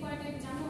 required to exam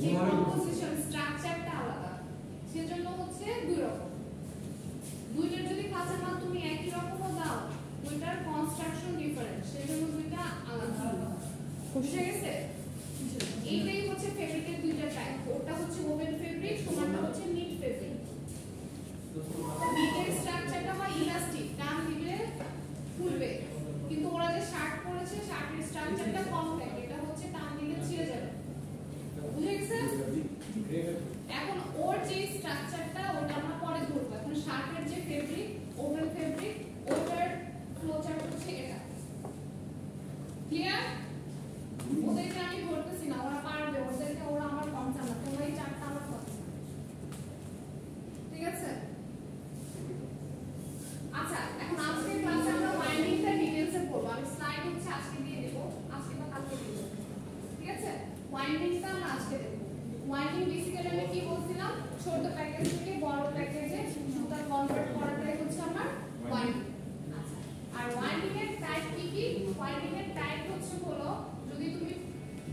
যে composition স্ট্রাকচারটা আলাদা। সেজন্য হচ্ছে দুই রকম দুইটার যদি কাঁচা মাল তুমি একই রকমও দাও দুইটার কনস্ট্রাকশন ডিফারেন্ট সেজন্য দুইটা আলাদা আলাদা। বুঝে গেছে? এইটাই হচ্ছে ফেব্রিকের দুইটা টাইপ ওটা হচ্ছে ওভেন ফেব্রিক তোমারটা হচ্ছে নিট ফেব্রিক নিটের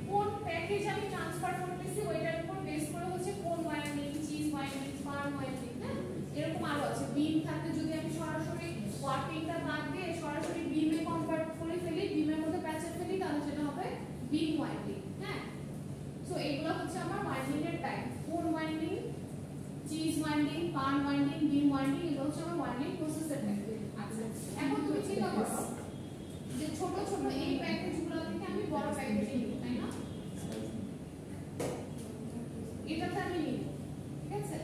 কোন প্যাকেজ আমি ট্রান্সফার করতেছি, ওইটার উপর বেস করে হচ্ছে কোন ওয়াইন্ডিং চিজ ওয়াইন্ডিং ফার্ম ওয়াইন্ডিং হ্যাঁ? এরকম আরও আছে। বিম থাকতে যদি আমি সরাসরি ওয়ার্কিংটা বাদ দিয়ে সরাসরি বিমে কনভার্ট করে ফেলি বিমের মধ্যে প্যাচে ফেলি, তাহলে সেটা হবে বিম ওয়াইন্ডিং হ্যাঁ? সো এগুলো হচ্ছে আমার ওয়াইন্ডিং এর টাইপ কোন winding cheese winding pirn winding beam winding এগুলো হচ্ছে আমার ওয়াইন্ডিং প্রসেসের টাইপ আচ্ছা এখন তুমি চিন্তা করো যে ছোট ছোট এই প্যাকেজগুলো থেকে আমি বড় প্যাকেজে নিব তাই না এটাতে আমি নিব ঠিক আছে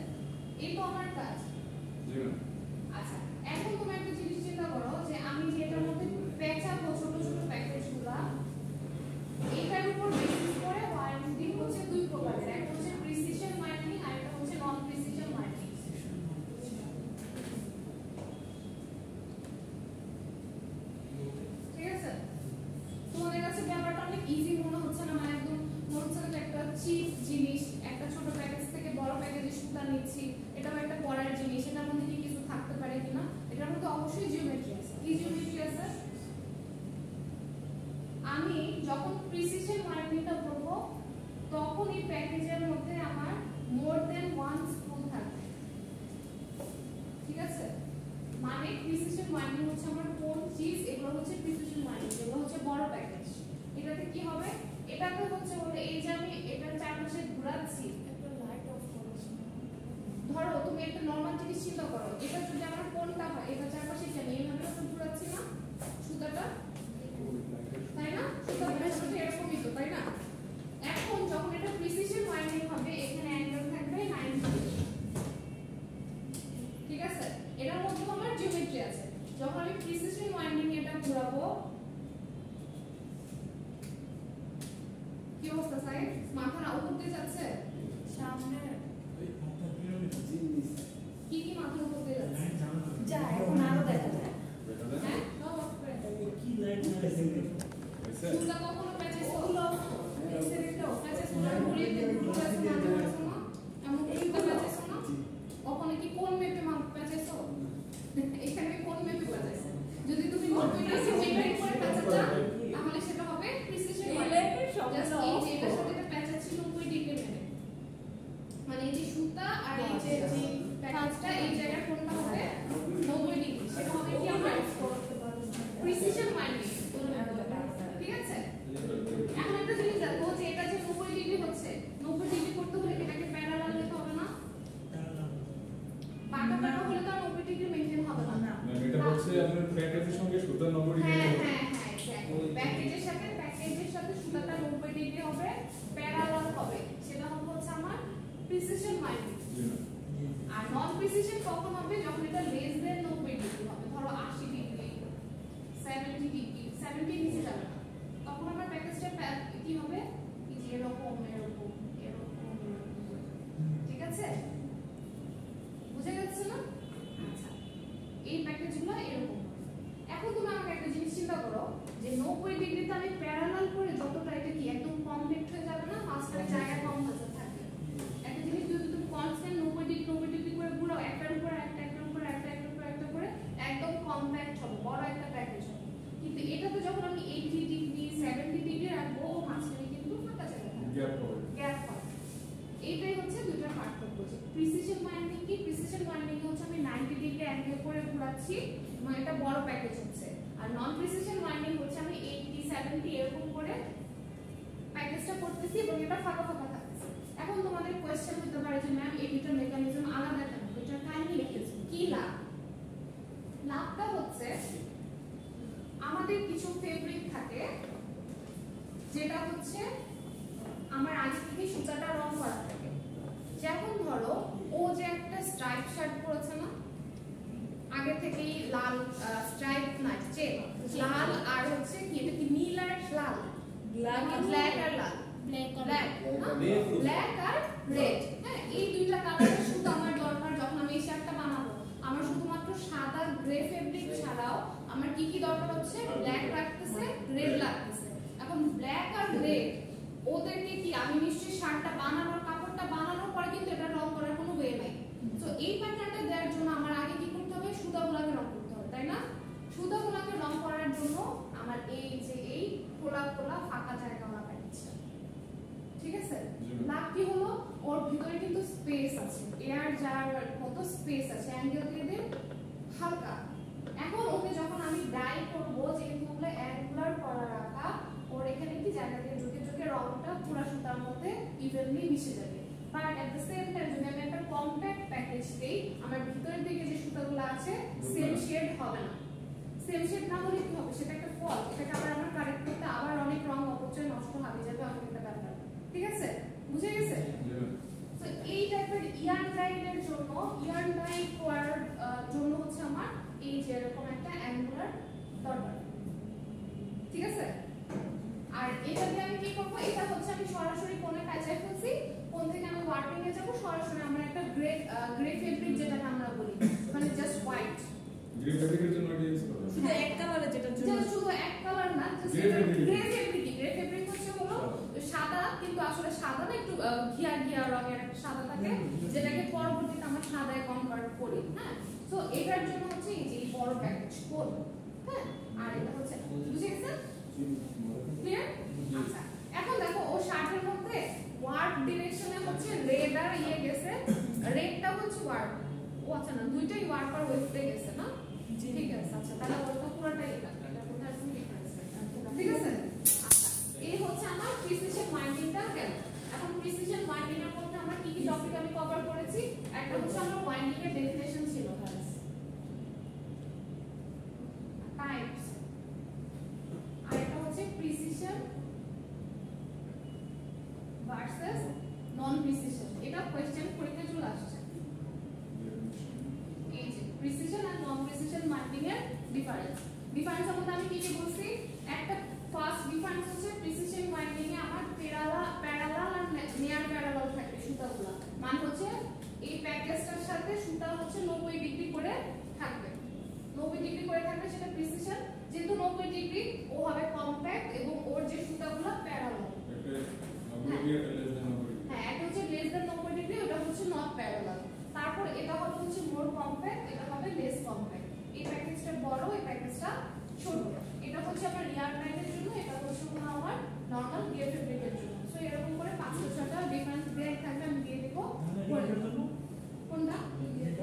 এই তো আমার কাজ জি ম্যাম আচ্ছা এখন তুমি একটা জিনিস চিন্তা করো যে আমি যে এটার মধ্যে পেঁচাবো ছোট ছোট প্যাকেজগুলো এটার উপর বেসিস করে ওয়ারেন্টি হচ্ছে দুই প্রকারের একটা হচ্ছে প্রিসিশন ওয়ারেন্টি আর একটা হচ্ছে নন প্রিসিশন ওয়ারেন্টি ঠিক আছে তোমাদের কাছে ব্যাপারটা অনেক ইজি মনে হচ্ছে না মানে একদম মনে হচ্ছে না যে একটা চিপ জিনিস একটা ছোট প্যাকেজ থেকে বড় প্যাকেজে সুতা নিচ্ছি এটাও একটা পড়ার জিনিস এটার মধ্যে কি কিছু থাকতে পারে কিনা এটার মধ্যে অবশ্যই জিওমেট্রি আছে কি জিওমেট্রি আছে আমি যখন প্রিসিশন ওয়ারেন্টিটা করব এই প্যাকেজের মধ্যে আমার মোর দেন ওয়ান স্ক্রু থাকবে। ঠিক আছে? মানে প্রিসিশন ওয়ারেন্টি হচ্ছে আমার কোন চিজ এগুলো হচ্ছে প্রিসিশন ওয়ারেন্টি এগুলো হচ্ছে বড় প্যাকেজ এটাতে কি হবে? এটাতে হচ্ছে বলে এই যে আমি এটার চারপাশে ঘোরাচ্ছি, একটা ধরো, তুমি একটা নর্মাল জিনিস চিন্তা করো, এটা যদি আমার কোনটা হয়, এটা চারপাশে কেন? এইভাবে তো ঘোরাচ্ছি না। সুতাটা? তাই না? সুতাটা এরকমই তো, তাই না? এখন যখন এটা প্রিসিশন ওয়াইন্ডিং হবে এখানে অ্যাঙ্গেল থাকবে 90 ঠিক আছে? এটার মধ্যে আমার জিওমেট্রি আছে। যখন আমি প্রিসিশন ওয়াইন্ডিং এটা ঘোরাবো কি অবস্থা সাইড মাথা না দিয়ে যাচ্ছে? সামনে। কি কি উপর দিয়ে যাচ্ছে? যা এখন আরও দেখা যায়। যায় হ্যাঁ নাও অফ করে হয়েছে কখনো প্যাচেস ওগুলো এক্সেলেন্টও প্যাচেস না ঘুরিয়ে দিয়ে ঘুরাছে মাঝে মাঝে না এমন সুতা প্যাচেস না ওখানে কি কোন মেপে মাপ প্যাচেস এখানে কোন মেপে প্যাচেস যদি তুমি নব্বই ডিগ্রি মেপে করে প্যাচেসটা তাহলে সেটা হবে প্রিসিশন এই লাইনের সবগুলো জাস্ট এই যে এটার সাথে এটা প্যাচ আছে 90 ডিগ্রি মেপে মানে এই যে সুতা আর এই যে যে প্যাচটা এই জায়গায় কোনটা হবে 90 ডিগ্রি সেটা হবে কি আমার প্রিসিশন ওয়াইন্ডিং ঠিক আছে এখন একটা জিনিস দেখো যে এটা যে 90 ডিগ্রি হচ্ছে 90 ডিগ্রি করতে হলে এটাকে প্যারালাল নিতে হবে না বাঁকা বাঁকা হলে তো আর 90 ডিগ্রি মেইনটেইন হবে না ম্যাম এটা হচ্ছে আপনার প্যাকেজের সঙ্গে সুতার নম্বর হ্যাঁ হ্যাঁ হ্যাঁ exactly. প্যাকেজের সাথে প্যাকেজের সাথে সুতাটা 90 ডিগ্রি হবে প্যারালাল হবে সেটা হবে হচ্ছে আমার প্রিসিশন ওয়াইন্ডিং জি ম্যাম আর নন প্রিসিশন কখন হবে যখন এটা লেস দেন 90 ডিগ্রি হবে ধরো 80 ডিগ্রি 70 ডিগ্রি 70 নিচে যাবে না তখন আমার প্যাকেজটা প্যা- কি হবে এই যে এরকম এরকম এরকম এরকম। ঠিক আছে বুঝে যাচ্ছে না আচ্ছা এই প্যাকেজগুলো এরকম হবে। এখন তুমি আমাকে একটা জিনিস চিন্তা করো যে 90 ডিগ্রিতে আমি প্যারালাল করে যতটা এটা কি একদম কমপ্লিট হয়ে যাবে না মাঝখানে জায়গা কম হয়ে থাকবে একটা জিনিস যদি তুমি কনস্ট্যান্ট 90 ডিগ্রি 90 ডিগ্রি করে ঘুরাও একটার উপর একটা একটার উপর একটা একটার উপর একটা করে একদম কম্প্যাক্ট হবে বড় একটা প্যাকেজ হবে কিন্তু এটাতে যখন আমি 80 ডিগ্রি 70 ডিগ্রি রাখব ও মাঝখানে কিন্তু ফাঁকা জায়গা থাকবে গ্যাপ হবে গ্যাপ হয় এইটাই হচ্ছে দুটোর পার্থক্য যে প্রিসিশন ওয়াইন্ডিং কি প্রিসিশন ওয়াইন্ডিং হচ্ছে আমি 90 ডিগ্রি অ্যাঙ্গেল ঘোরাচ্ছি মানে এটা বড় প্যাকেজ হচ্ছে। আর নন প্রিসিশন ওয়াইন্ডিং হচ্ছে, আমি 80 70 এরকম করে প্যাকেজটা করতেছি এবং এটা ফাঁকা ফাঁকা থাকতেছে। এখন তোমাদের কোয়েশ্চেন হতে পারে যে ম্যাম এই দুটোর মেকানিজম আলাদা কেন? এটার কাহিনী লিখেছি কি লাভ? লাভটা হচ্ছে, আমাদের কিছু ফেব্রিক থাকে, যেটা হচ্ছে আমার আগে থেকে সুতাটা রং করা থাকে। যেমন ধরো, ও যে একটা স্ট্রাইপ শার্ট পরেছে না আগে থেকেই লাল স্ট্রাইপ না চেক লাল আর হচ্ছে কি এটা কি নীল আর লাল? ব্ল্যাক ব্ল্যাক আর লাল। ব্ল্যাক আর রেড হ্যাঁ এই দুইটা কালারের শুধু আমার দরকার যখন আমি এই শার্টটা বানাবো। আমার শুধুমাত্র সাদা গ্রে ফেব্রিক ছাড়াও আমার কি কি দরকার হচ্ছে? ব্ল্যাক লাগতেছে রেড লাগতেছে। এখন ব্ল্যাক আর রেড ওদেরকে কি আমি নিশ্চয়ই শার্টটা বানানোর কাপড়টা বানানোর পরে কিন্তু এটা রং করার কোনো ওয়ে নাই তো এই প্যাটার্নটা দেওয়ার জন্য আমার আগে কি করতে হবে সুতাগুলোকে রং করতে হবে তাই না সুতাগুলোকে রং করার জন্য আমার এই যে অ্যাঙ্গেল দিয়ে দিন হালকা এখন ওকে যখন আমি ডাই করব যেহেতু ওগুলো অ্যাঙ্গুলার করা রাখা ওর এখানে কি জায়গা দিয়ে ঢুকে ঢুকে রংটা পুরো সুতার মধ্যে ইভেনলি মিশে যাবে but at the same time যদি আমি একটা কম্প্যাক্ট প্যাকেজ দিই আমার ভিতরের দিকে যে সুতাগুলো আছে সেম শেড হবে না। সেম শেড না হলে কি হবে? সেটা একটা ফল এটাকে আবার আমার কারেক্ট করতে আবার অনেক রং অপচয় নষ্ট হবে যাবে অনেক একটা ব্যাপার। ঠিক আছে? বুঝে গেছে? তো এই টাইপের ইয়ার্ন ডাইনের জন্য ইয়ার্ন ডাই করার জন্য হচ্ছে আমার এই যে এরকম একটা অ্যাঙ্গুলার দরকার। ঠিক আছে? আর এটা দিয়ে আমি কি করব? এটা হচ্ছে আমি সরাসরি কোণে কাজায় ফেলছি। কোণ থেকে আমি ওয়ার্কিং এ যাব। সরাসরি আমরা একটা গ্রে গ্রে ফেব্রিক যেটাকে আমরা বলি। মানে জাস্ট হোয়াইট গ্রে ফেব্রিকের জন্য এটা ইউজ করবেন শুধু এক কালারে যেটার যেটা শুধু এক কালার না just grey fabric grey fabric হচ্ছে হলো সাদা কিন্তু আসলে সাদা না একটু ঘিয়া ঘিয়া রঙের সাদা থাকে যেটাকে পরবর্তীতে আমরা সাদায় কনভার্ট করি হ্যাঁ? তো এটার জন্য হচ্ছে এই যে বড় প্যাকেজ কোড হ্যাঁ? আর এটা হচ্ছে বুঝে গেছেন ক্লিয়ার আচ্ছা এখন দেখো ও শার্টের মধ্যে ওয়ার্ড ডিরেকশনে হচ্ছে রেড আর ইয়ে গেছে। রেডটা হচ্ছে ওয়ার্ড ও আচ্ছা না দুইটাই ওয়ার্ড আর ওয়েস্টে গেছে না? ঠিক আছে আচ্ছা তাহলে ওটা পুরোটাই এটা এটা কোথায় কোনো ডিফারেন্স ঠিক আছে? এই হচ্ছে আমার প্রিসিশন মাইন্ডিংটা গেল এখন প্রিসিশন মাইন্ডিং এর মধ্যে আমরা কি কি টপিক আমি কভার করেছি? একটা হচ্ছে আমার ওয়াইন্ডিং এর ডেফিনেশন ছিল টাইপস আর একটা হচ্ছে প্রিসিশন ভার্সেস নন প্রিসিশন এটা কোশ্চেন পরীক্ষায় চলে আসছে। প্রিসিশন আর নন প্রিসিশন মার্কিং এর ডিফারেন্স ডিফারেন্স মধ্যে আমি কি কি বলছি? একটা ফার্স্ট ডিফারেন্স হচ্ছে প্রিসিশন মার্কিং এ আমার প্যারালা প্যারালাল আর নিয়ার প্যারালাল থাকবে সুতাগুলো। মানে হচ্ছে এই প্যাকেজটার সাথে সুতা হচ্ছে 90 ডিগ্রি করে থাকবে। 90 ডিগ্রি করে থাকবে সেটা প্রিসিশন যেহেতু 90 ডিগ্রি ও হবে কম্প্যাক্ট এবং ওর যে সুতাগুলো প্যারালাল একটা আপনি একটা লেস দেন হবে হ্যাঁ একটা হচ্ছে লেস দ্যান 90 ডিগ্রি ওটা হচ্ছে নট প্যারালাল তারপর এটা হবে হচ্ছে মোর কম্প্যাক্ট এটা হবে লেস কম্প্যাক্ট এই প্যাকেজটা বড় এই প্যাকেজটা ছোট। এটা হচ্ছে আমার রিয়ার লাইনের জন্য এটা হচ্ছে আমার নরমাল গিয়ার ফেব্রিকের জন্য। সো এরকম করে পাঁচটা ছটা ডিফারেন্স দেয়া থাকবে আমি দিয়ে দেবো। কোনটা?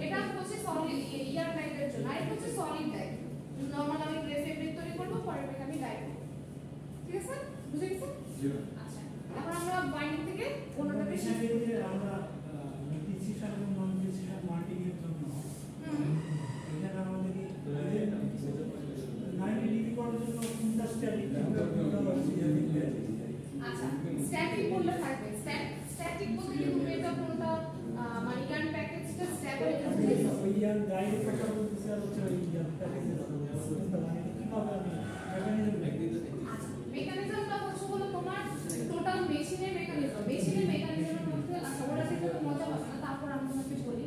এটা হচ্ছে সলিড ইয়ার লাইনের জন্য। আর হচ্ছে সলিড ডাই নরমাল আমি গ্রে ফেব্রিক তৈরি করব পরে আমি ডাই করব। ঠিক আছে? বুঝে গেছেন? আচ্ছা। এখন আমরা বাইন্ডিং থেকে এখানে যে আমরা প্রিসিশন এবং নন প্রিসিশন মার্কিং এর জন্য হুম এখানে আমাদের নাইনটি ডিগ্রি করার কি তুমি এটা কোনটা মানে ইয়ার প্যাকেজটা স্ট্যাটিক ওই ইয়ার গাইড কথা মেকানিজমটা হচ্ছে হলো তোমার টোটাল মেশিনের মেকানিজম মেশিনের মেকানিজমের মধ্যে আচ্ছা ওটা থেকে তো মজা পাবে না তারপর আমি তোমাকে বলি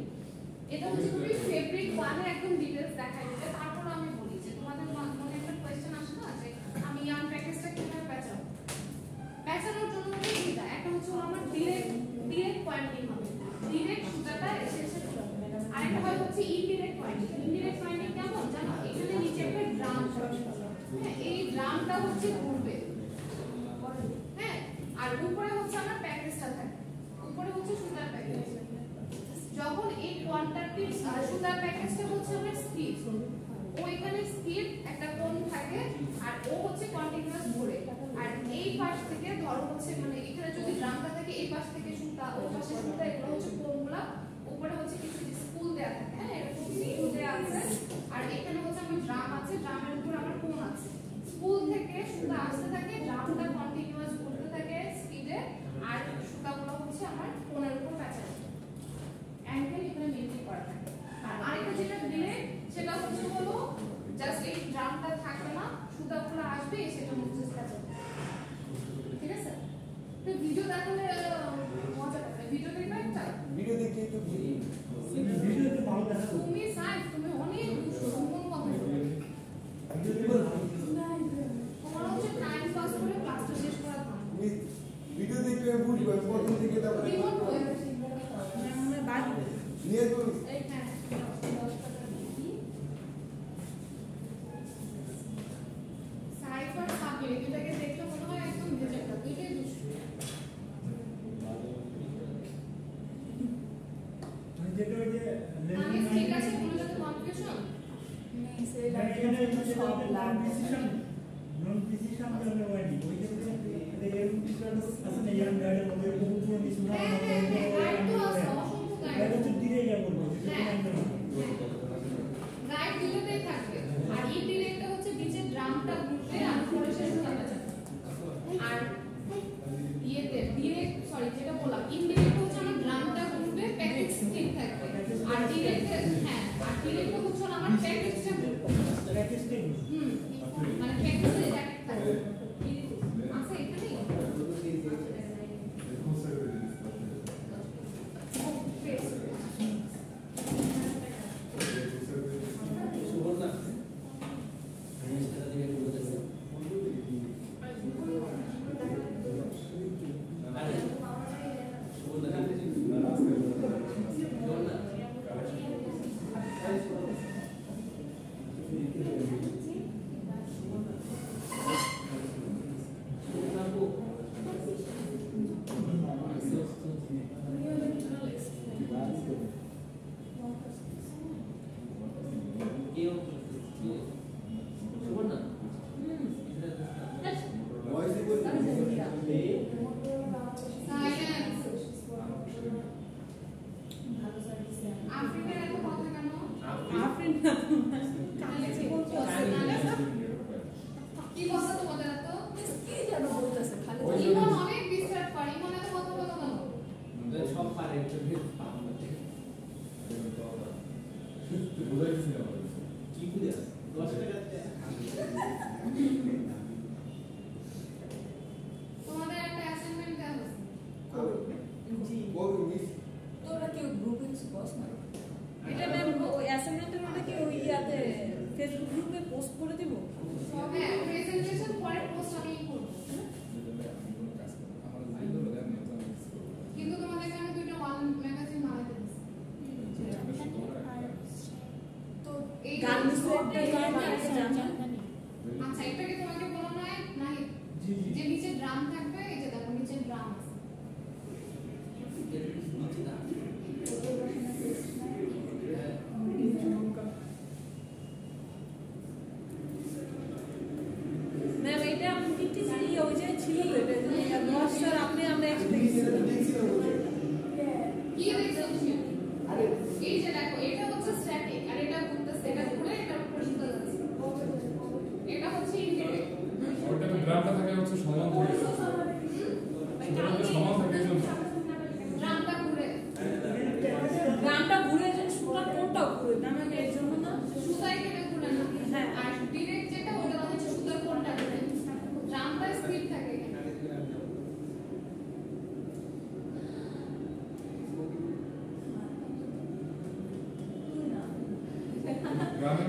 এটা হচ্ছে তুমি ফেব্রিক একদম ডিটেইলস দেখাই তারপর আমি বলি যে তোমাদের মনে একটা কোয়েশ্চেন আসে না যে আমি ইয়ার প্যাকেজটা কীভাবে পেঁচাবো? পেঁচানোর জন্য হচ্ছে দুইটা আমার ডিরেক্ট ডিরেক্ট পয়েন্টিং হবে। ডিরেক্ট সুতাটা এসে আরেকটা হয় হচ্ছে ইনডিরেক্ট পয়েন্টিং ইনডিরেক্ট পয়েন্টিং কেমন? জানো, এখানে নিচে একটা ড্রাম হ্যাঁ। এই ড্রামটা হচ্ছে ঘুরবে হ্যাঁ আর উপরে হচ্ছে আমার প্যাকেজটা থাকে উপরে হচ্ছে সুতার প্যাকেজ যখন এই কোয়ান্টারটি সুতার প্যাকেজটা হচ্ছে আমার স্থির ও এখানে স্থির একটা কোণ থাকে আর ও হচ্ছে কন্টিনিউয়াস ঘুরে আর এই পাশ থেকে ধরো হচ্ছে মানে এখানে যদি ড্রামটা থাকে, এই পাশ থেকে সুতা, ও পাশে সুতা, এগুলো হচ্ছে কোণগুলা উপরে হচ্ছে কিছু স্পুল দেয়া থাকে হ্যাঁ? এরকম স্পুল দেয়া আছে। আর এখানে হচ্ছে আমার ড্রাম আছে ড্রামের উপর আমার কোণ আছে। স্পুল থেকে সুতা আসতে থাকে ড্রামটা কন্টিনিউয়াস ঘুরতে থাকে স্পিডে আর সুতাগুলো হচ্ছে আমার কোণের উপর পেঁচানো অ্যাঙ্গেল এখানে মেনটেন করা আর আরেকটা যেটা ডিরেক্ট সেটা হচ্ছে হলো জাস্ট এই ড্রামটা থাকবে না সুতাগুলো আসবে সেটা হচ্ছে পেঁচানো ঠিক আছে? তো ভিডিও দেখালে মজা পাবে ভিডিও দেখবে একটা? ভিডিও দেখে একটু ভিডিওতে ভালো দেখা তুমি সাইড তুমি অনেক কথা বলবে তোমার হচ্ছে টাইম পাস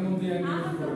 গ্রামের মধ্যে অ্যানিমেট করে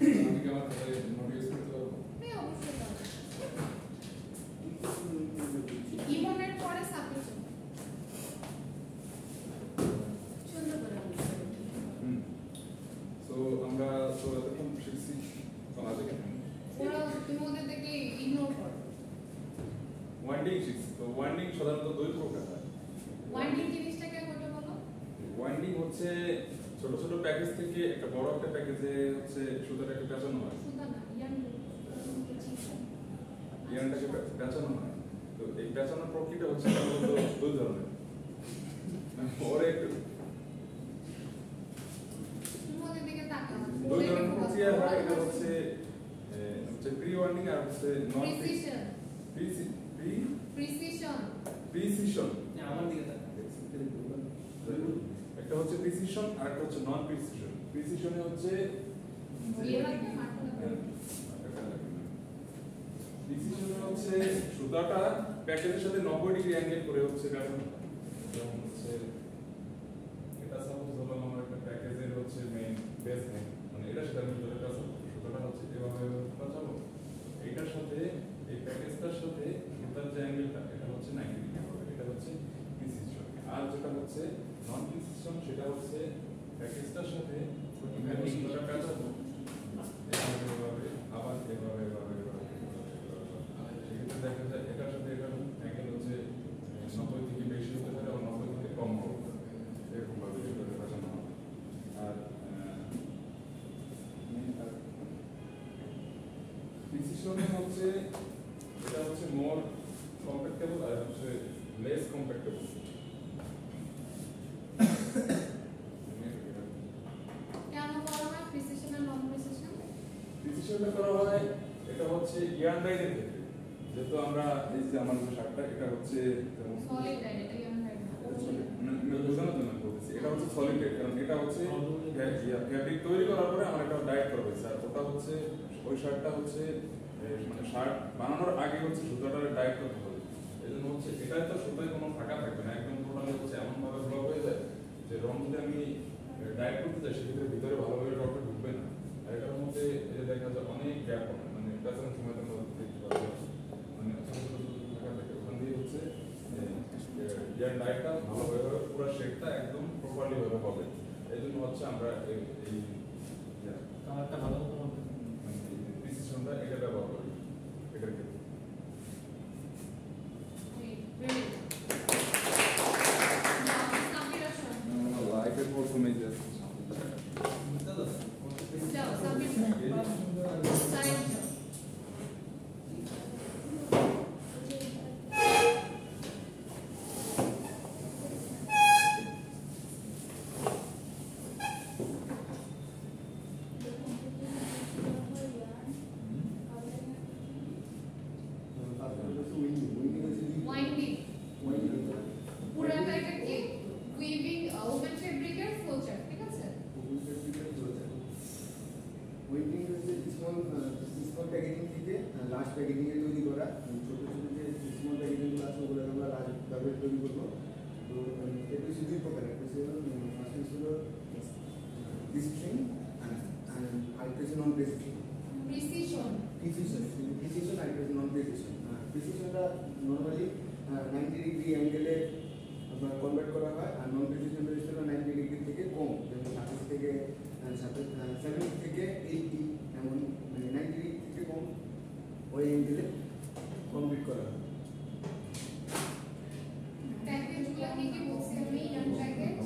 Thank you. এটা হচ্ছে দুজনের ওর একটু। দুজনের প্রক্রিয়া হয় এটা হচ্ছে হচ্ছে প্রি ওয়ার্নিং আর হচ্ছে নন প্রিসিশন একটা হচ্ছে প্রিসিশন আর একটা হচ্ছে নন প্রিসিশন প্রিসিশনে হচ্ছে প্রিসিশনে হ্যাঁ, হচ্ছে সুতাটা প্যাটার্নের সাথে 90 ডিগ্রি অ্যাঙ্গেল করে হচ্ছে কারণ হচ্ছে এটা সাপোজ হলো আমার একটা প্যাকেজের হচ্ছে মেইন বেস নেই মানে এটা সেটা আমি ধরে কাজ সুতরাং হচ্ছে এভাবে বাঁচাবো এটার সাথে এই প্যাকেজটার সাথে এটার যে অ্যাঙ্গেলটা এটা হচ্ছে 90 ডিগ্রি হবে এটা হচ্ছে সিস্টেম আর যেটা হচ্ছে নন সিস্টেম সেটা হচ্ছে প্যাকেজটার সাথে আমি যেটা কাজ করব। হয় এটা হচ্ছে ইয়ার্ন ডাইনের ক্ষেত্রে যেহেতু আমরা এই যে আমার যে শার্টটা এটা হচ্ছে সলিড এটা ইয়ান মানে বোঝানোর জন্য বলতেছি এটা হচ্ছে সলিড ডাইট কারণ এটা হচ্ছে ফ্যাব্রিক তৈরি করার পরে আমার একটা ডাইট করা হয়েছে। আর ওটা হচ্ছে ওই শার্টটা হচ্ছে মানে শার্ট বানানোর আগে হচ্ছে সুতাটার ডাইট করতে হবে। এই জন্য হচ্ছে এটাই তো সুতায় কোনো ফাঁকা থাকবে না। একদম টোটালি হচ্ছে এমন ভাবে ব্লক হয়ে যায় যে রং যদি আমি ডাইট করতে চাই সেক্ষেত্রে ভিতরে ভালোভাবে রংটা ঢুকবে না। এটার মধ্যে দেখা যায় অনেক গ্যাপ মানে পেছনের সময় আমরা দেখতে পাবে মানে ওখান দিয়ে হচ্ছে ইয়ার লাইটটা ভালোভাবে পুরো শেডটা একদম প্রপারলি ভাবে হবে এই জন্য হচ্ছে আমরা এই ইয়া, কালারটা ভালো। মানে প্রিসিশনটা এটা ব্যবহার করি এটার ক্ষেত্রে Very good. সাব্বির আসুন। লাইফের প্রথমে যে যাও, সাব্বির। সাইড যাও। Winding. পুরাটা একটা কি? Weaving, uh, woven fabric এর flowchart, ঠিক আছে? ওয়েটিং হচ্ছে স্মল স্মল প্যাকেজিং থেকে লাস্ট প্যাকেজিং এ তৈরি করা ছোট ছোট যে স্মল প্যাকেজিংগুলো আছে ওগুলো আমরা লাস্ট ভাবে তৈরি করব তো এটা হচ্ছে দুই প্রকার একটা হচ্ছে ফার্স্ট হলো প্রিসিশন আরেকটা হচ্ছে non precision Precision. Precision precision আরেকটা হচ্ছে নন প্রিসিশন প্রিসিশনটা নর্মালি নাইনটি ডিগ্রি অ্যাঙ্গেলে আপনার কনভার্ট করা হয় আর নন প্রিসিশন রেজিস্টারটা নাইনটি ডিগ্রি থেকে কম যেমন সাতাশ থেকে সেভেন্টি থেকে এইটি এমন মানে নাইনটি ডিগ্রি থেকে কম ওই অ্যাঙ্গেলে কমপ্লিট করা হয় Package গুলা কি কি বলছি আমি? Young package?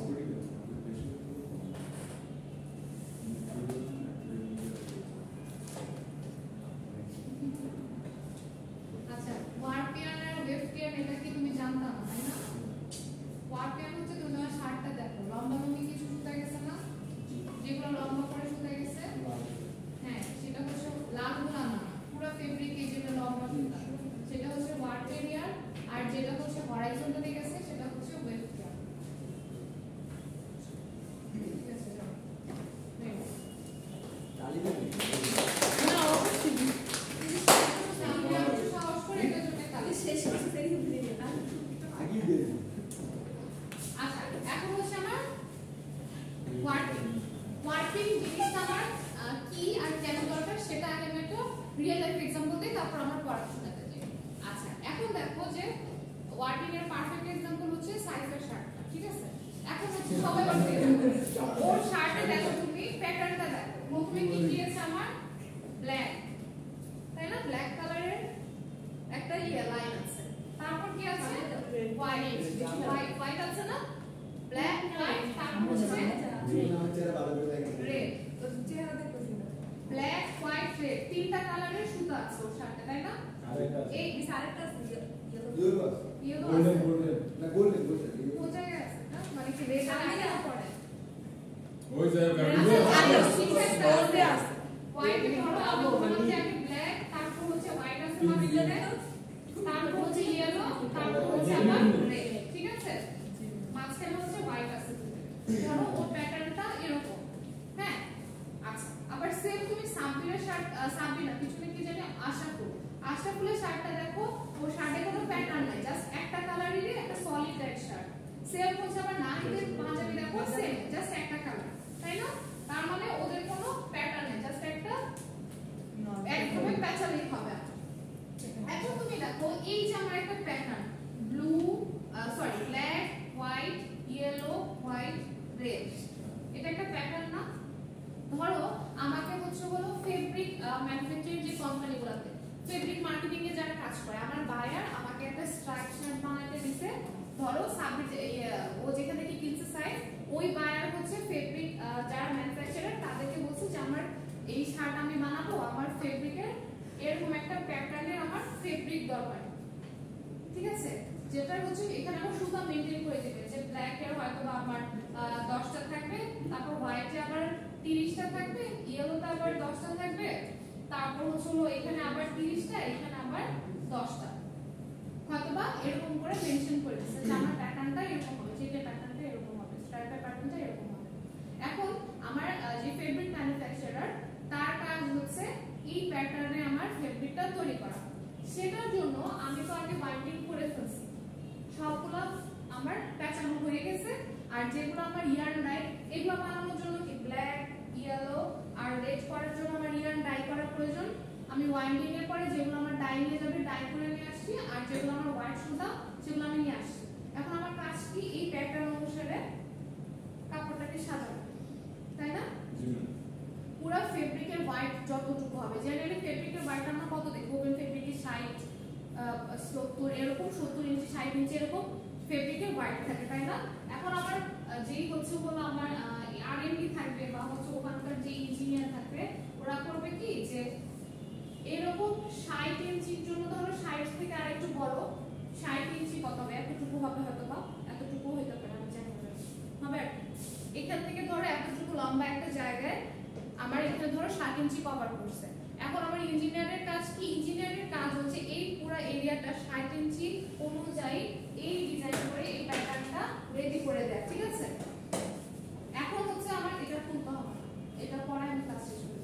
আচ্ছা, warpian আর weftian এটা কি তুমি জানতা না, তাই না? warpian হচ্ছে তুমি আমার শার্টটা দেখো, লম্বা-লম্বি কিছু সুতা গেছে না? যেগুলো লম্বা করে সুতা গেছে? হ্যাঁ, সেটা হচ্ছে লালগুলা না, পুরো fabric এই যেটা লম্বা সুতা। সেটা হচ্ছে warpian আর যেটা হচ্ছে horizontally গেছে সেটা হচ্ছে weftian। ঠিক আছে, যাও। Very good. না অবশ্যই আমি একটু সাহস করে এটার জন্য কালি। শেষ করতে থেকে ভুলে গেলাম আগেই দিয়ে দিন। আচ্ছা এখন হচ্ছে আমার ওয়ার্কিং ওয়ার্কিং জিনিসটা আমার আহ, কি আর কেন দরকার সেটা আগে আমি একটা রিয়েল লাইফ এক্সাম্পল দিই তারপর আমার পড়াশোনাতে যাই আচ্ছা এখন দেখো যে ওয়ার্কিং এর পারফেক্ট এক্সাম্পল হচ্ছে সাইফের শার্টটা ঠিক আছে এখন হচ্ছে সবাই বলতে ওর শার্টে দেখো তুমি প্যাটার্নটা দেখো প্রথমে কি কি আছে আমার ব্ল্যাক তাই না ব্ল্যাক কালারের একটা ইয়ে লাইন আছে তারপর কি আছে হোয়াইট হোয়াইট হোয়াইট আছে না ব্ল্যাক হোয়াইট তারপর হচ্ছে আমার চেহারা ভালো করে দেখেন। রেড চেহারা দেখতেছি না ব্ল্যাক হোয়াইট রেড তিনটা কালারের সুতা আছে ওর সাথে তাই না এই আরেকটা Yellow আছে। ইয়েলো Golden, আছে golden। না, golden, golden। কোন জায়গায় আছে না মানে কি রেড সামনে আগে না। পড়ে ওই জায়গা হোয়াইট ধরো আমি বলছি আমি ব্ল্যাক তারপর হচ্ছে হোয়াইট আছে আমার ভিতরে তারপর হচ্ছে ইয়েলো তারপর হচ্ছে আমার রেড ঠিক আছে মাঝখানে হচ্ছে হোয়াইট আছে ধরো ওর প্যাটার্নটা এরকম হ্যাঁ আচ্ছা আবার সেম তুমি সাম্পিরের শার্ট সাম্পিনা পিছনে কি জানি আশাফুল আশাফুলের শার্টটা দেখো ওর শার্টে কোনো প্যাটার্ন নাই জাস্ট একটা কালারেরই একটা সলিড রেড শার্ট সেম হচ্ছে আবার নাহিদের পাঞ্জাবি দেখো সেম জাস্ট একটা কালার তাই না? তার মানে ওদের কোনো প্যাটার্ন নেই জাস্ট একটা একদমই প্যাচালি হবে। এখন তুমি দেখো এই যে আমার একটা pattern blue sorry black white yellow white red এটা একটা প্যাটার্ন না? ধরো, আমাকে হচ্ছে হলো ফেব্রিক ম্যানুফ্যাকচারিং যে কোম্পানিগুলোতে ফেব্রিক মার্কেটিং এ যারা কাজ করে, আমার বায়ার আমাকে একটা স্ট্রাইপ শার্ট বানাইতে দিছে। ধরো সাবমিট ও যেখান থেকে কিনছে সাইজ ওই বায়ার হচ্ছে ফেব্রিক যারা ম্যানুফ্যাকচারার তাদেরকে বলছে যে, আমার এই শার্ট আমি বানাবো, আমার ফেব্রিকের এরকম একটা প্যাটার্নের আমার ফেব্রিক দরকার। ঠিক আছে? যেটা হচ্ছে এখানে আমার সুতা মেনটেন করে দেবে, যে ব্ল্যাক এর হয়তো আমার দশটা থাকবে, তারপর হোয়াইটে আবার তিরিশটা থাকবে ইয়েলোতে আবার দশটা থাকবে, তারপর হলো এখানে আবার তিরিশটা, এখানে আবার দশটা। হয়তোবা এরকম করে মেনশন করে দিচ্ছে যে আমার প্যাটার্নটা এরকম হবে যেটা প্যাটার্নটা এরকম হবে স্ট্রাইপের প্যাটার্নটা এরকম হবে। এখন আমার যে ফেব্রিক ম্যানুফ্যাকচারার তার কাজ হচ্ছে এই প্যাটার্নে আমার ফেব্রিকটা তৈরি করা। সেটার জন্য আমি তো আগে বাইন্ডিং করে ফেলছি। সবগুলো আমার প্যাঁচানো হয়ে গেছে, আর যেগুলো আমার ইয়ার্ন ডাই এগুলো বানানোর জন্য কি? ব্ল্যাক ইয়েলো আর রেড করার জন্য আমার ইয়ার্ন ডাই করার প্রয়োজন। আমি ওয়াইন্ডিং এর পরে যেগুলো আমার ডাই নিয়ে যাবে ডাই করে নিয়ে আসছি। আর যেগুলো আমার হোয়াইট সুতা সেগুলো আমি নিয়ে আসছি। এখন আমার কাজ কি? এই প্যাটার্ন অনুসারে কাপড়টাকে সাজানো। তাই না? পুরো ফেব্রিকের হোয়াইট যতটুকু হবে। জেনারেলি ফেব্রিকের হোয়াইট আমরা কত দেখি ওপেন ফেব্রিকের ষাট সত্তর এরকম সত্তর ইঞ্চি ষাট ইঞ্চি এরকম ফেব্রিকের হোয়াইট থাকে তাই না? এখন আমার যেই হচ্ছে হলো আমার আর এমডি থাকবে? বা হচ্ছে ওখানকার যে ইঞ্জিনিয়ার থাকবে, ওরা করবে কি যে, এরকম ষাট ইঞ্চির জন্য ধরো ষাট থেকে আরেকটু বড়, ষাট ইঞ্চি কত হবে? এতটুকু হবে হয়তো বা, এতটুকু হইতে পারে, আমি জানি হবে? এখান থেকে ধরো এতটুকু লম্বা একটা জায়গায় আমার এখানে ধরো ষাট ইঞ্চি কভার করছে। এখন আমার ইঞ্জিনিয়ারের কাজ কি? ইঞ্জিনিয়ারের কাজ হচ্ছে এই পুরো এরিয়াটা ষাট ইঞ্চি অনুযায়ী এই ডিজাইন করে এই প্যাটার্নটা রেডি করে দেয়, ঠিক আছে? এখন হচ্ছে আমার এটা খুলতে হবে এটা পরে আমি কাজ শেষ করি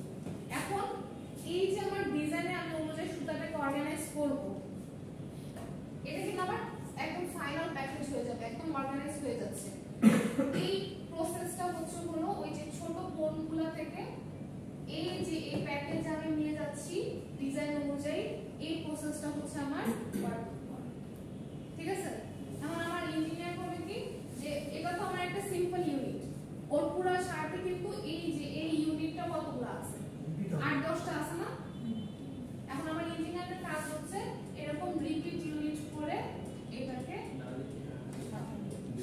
এখন এই যে আমার ডিজাইনে আমি অনুযায়ী সুতাটাকে অর্গানাইজ করব এটা কিন্তু আমার একদম ফাইনাল প্যাকেজ হয়ে যাবে একদম অর্গানাইজ হয়ে যাচ্ছে এই প্রসেসটা হচ্ছে হলো ওই যে ছোট কোনগুলো থেকে এই যে এই প্যাকেজ আমি নিয়ে যাচ্ছি ডিজাইন অনুযায়ী এই প্রসেসটা হচ্ছে আমার work করা। ঠিক আছে এখন আমার ইঞ্জিনিয়ার করবে কি যে এটা তো আমার একটা সিম্পল ইউনিট ওর পুরো শার্টে কিন্তু এই যে এই ইউনিটটা কতগুলো আছে আট দশটা আছে না এখন আমার ইঞ্জিনিয়ারের কাজ হচ্ছে এরকম রিপিট ইউনিট করে এটাকে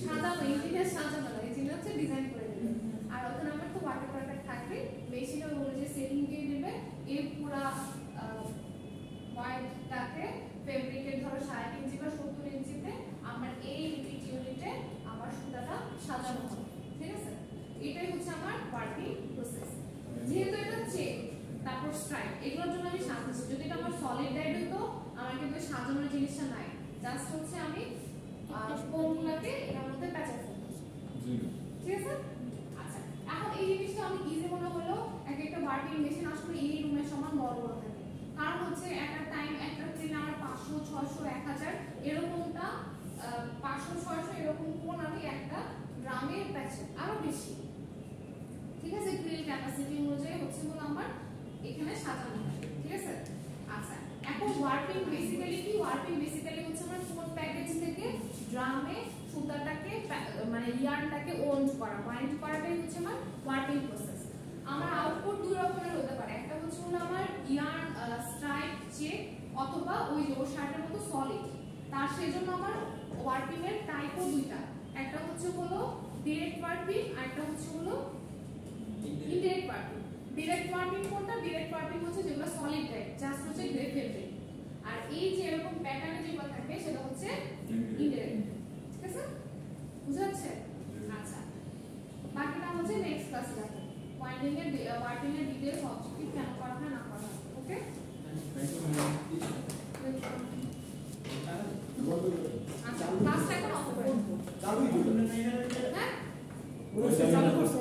সাজানো ইঞ্জিনিয়ার সাজানো না ইঞ্জিনিয়ার হচ্ছে ডিজাইন করে দেবে আর ওখানে আমার তো ওয়াটার পার্টার থাকবে মেশিনের অনুযায়ী সেটিং দিয়ে দেবে এই পুরা হোয়াইটটাকে ফেব্রিকের ধরো ষাট ইঞ্চি বা সত্তর ইঞ্চিতে আমার এই রিপিট ইউনিটে আমার সুতাটা সাজানো হবে ঠিক আছে এটাই হচ্ছে আমার ওয়ার্কিং প্রসেস যেহেতু এটা চেক তারপর স্ট্রাইপ এগুলোর জন্য আমি সাজাচ্ছি যদি এটা আমার সলিড ডাইড হতো আমার কিন্তু সাজানোর জিনিসটা নাই। জাস্ট হচ্ছে আমি কোনগুলোকে এটার মধ্যে প্যাঁচা ফেলব ঠিক আছে? আচ্ছা এখন এই জিনিসটা অনেক ইজি মনে হলো এক একটা বার্কিং মেশিন আসলে এই রুমের সমান বড় বড় থাকে। কারণ হচ্ছে একটা টাইম একটা ট্রেন আমার পাঁচশো ছয়শো এক হাজার এরকমটা পাঁচশো ছয়শো এরকম কোন আমি একটা গ্রামে প্যাচে আরও বেশি। ঠিক আছে? গ্রিল ক্যাপাসিটি অনুযায়ী হচ্ছে হলো আমার এখানে সাজানো ঠিক আছে? আচ্ছা এখন ওয়ার্পিং বেসিক্যালি কি? ওয়ার্পিং বেসিক্যালি হচ্ছে আমার কোন প্যাকেজ থেকে ড্রামে সুতাটাকে মানে ইয়ার্নটাকে ওন্ড করা। ওয়াইন্ড করাটাই হচ্ছে আমার ওয়ার্পিং প্রসেস আমার আউটপুট দুই রকমের হতে পারে। একটা হচ্ছে হলো আমার ইয়ার্ন স্ট্রাইপ চেক অথবা ওই যে ওর শার্টের মতো সলিড তার সেজন্য আমার ওয়ার্পিং এর টাইপও দুইটা। একটা হচ্ছে হলো ডিরেক্ট ওয়ার্পিং আর একটা হচ্ছে হলো ইনডিরেক্ট ওয়ার্পিং ডিরেক্ট ওয়ার্পিং কোনটা? ডিরেক্ট ওয়ার্পিং হচ্ছে যেগুলো সলিড টাইপ জাস্ট হচ্ছে গ্রে ফেব্রিক আর এই যে এরকম প্যাটার্নে যেগুলো থাকবে সেটা হচ্ছে ইনডিরেক্ট ঠিক আছে? বুঝা যাচ্ছে আচ্ছা। বাকিটা হচ্ছে নেক্সট ক্লাসে দেখো। ওয়াইন্ডিং এর ওয়ার্পিং এর ডিটেইলস অবজেক্টিভ কেন করা হয় না করা ওকে আচ্ছা ক্লাসটা এখন অফ করে হলো। হ্যাঁ চালু করছে